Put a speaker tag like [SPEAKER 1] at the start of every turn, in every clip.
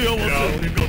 [SPEAKER 1] 手合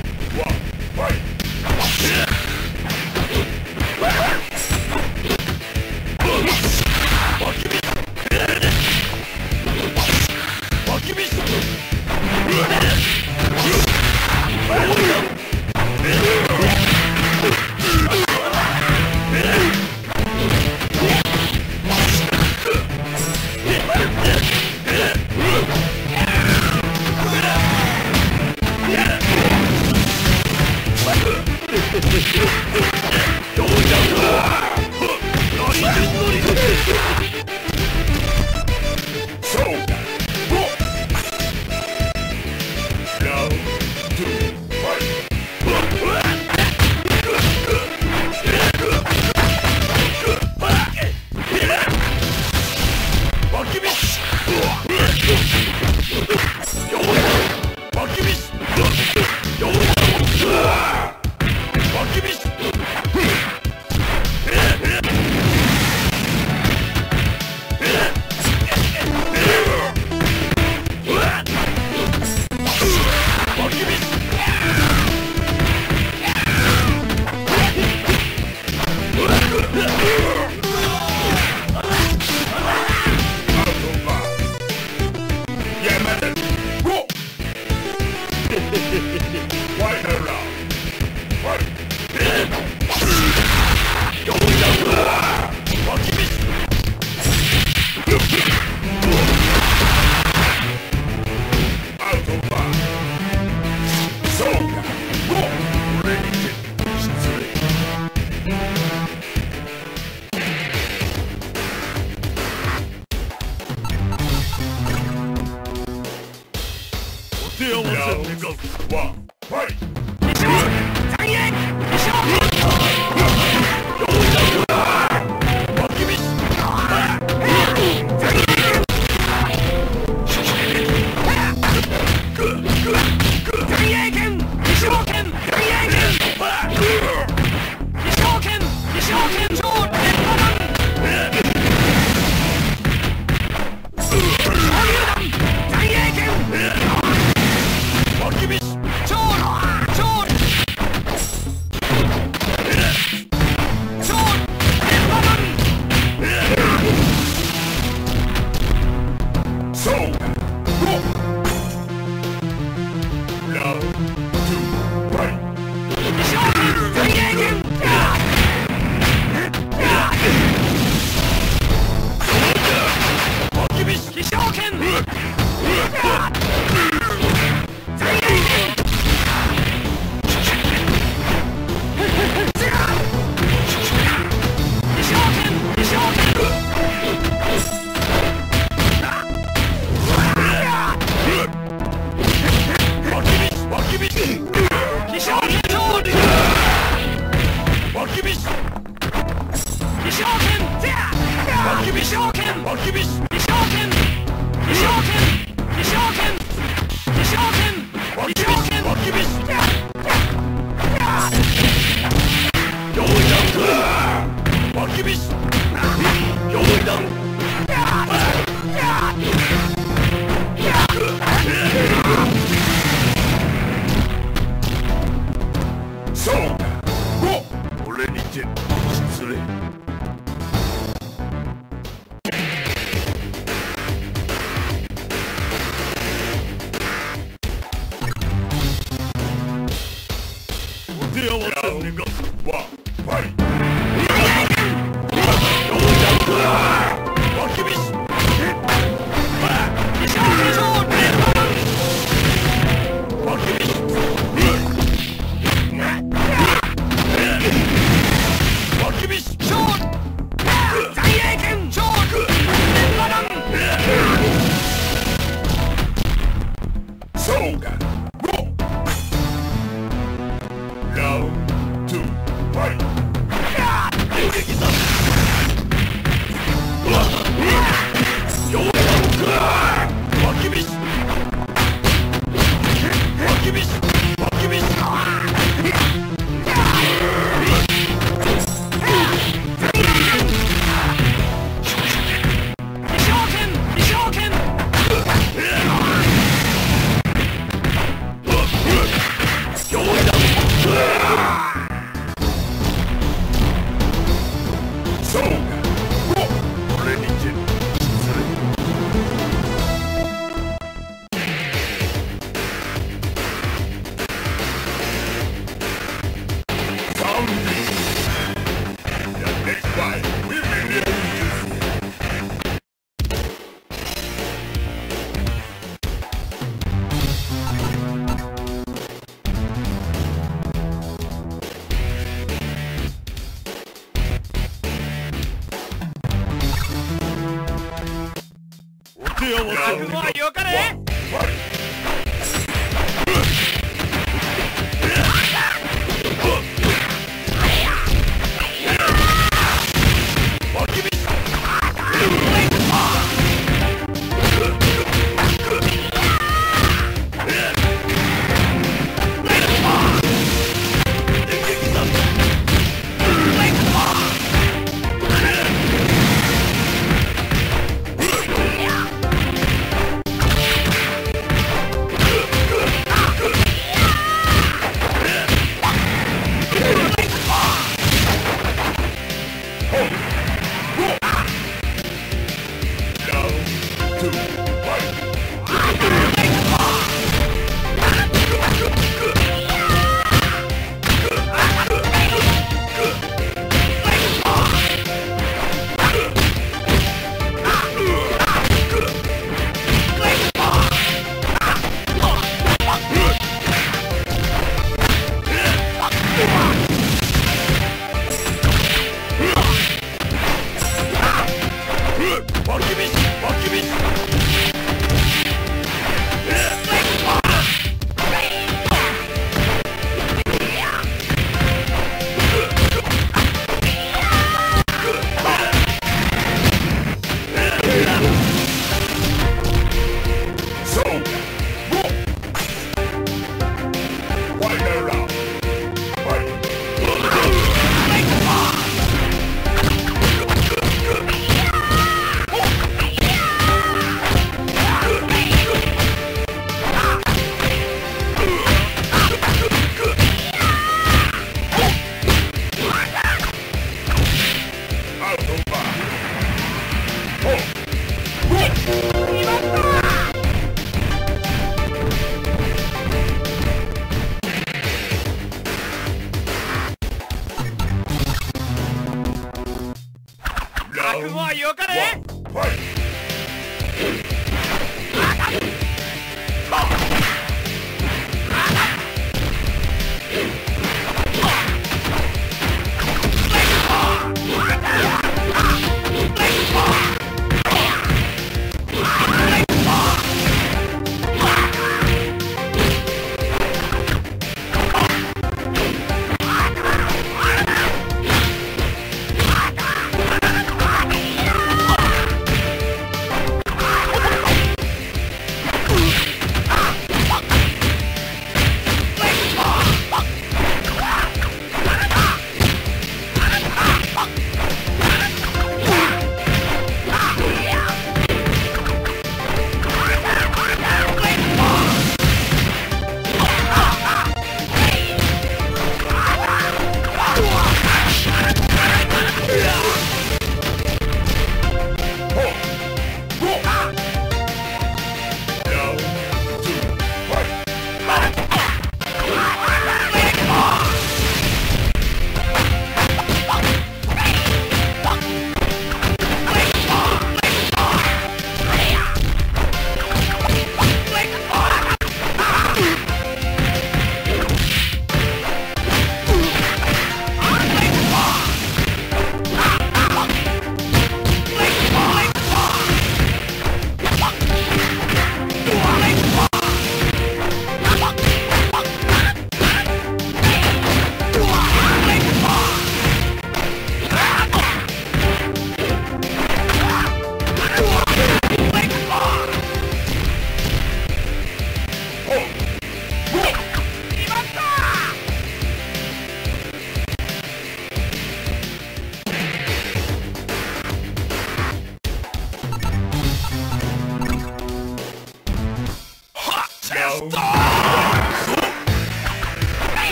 [SPEAKER 1] Oh! Round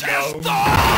[SPEAKER 1] No.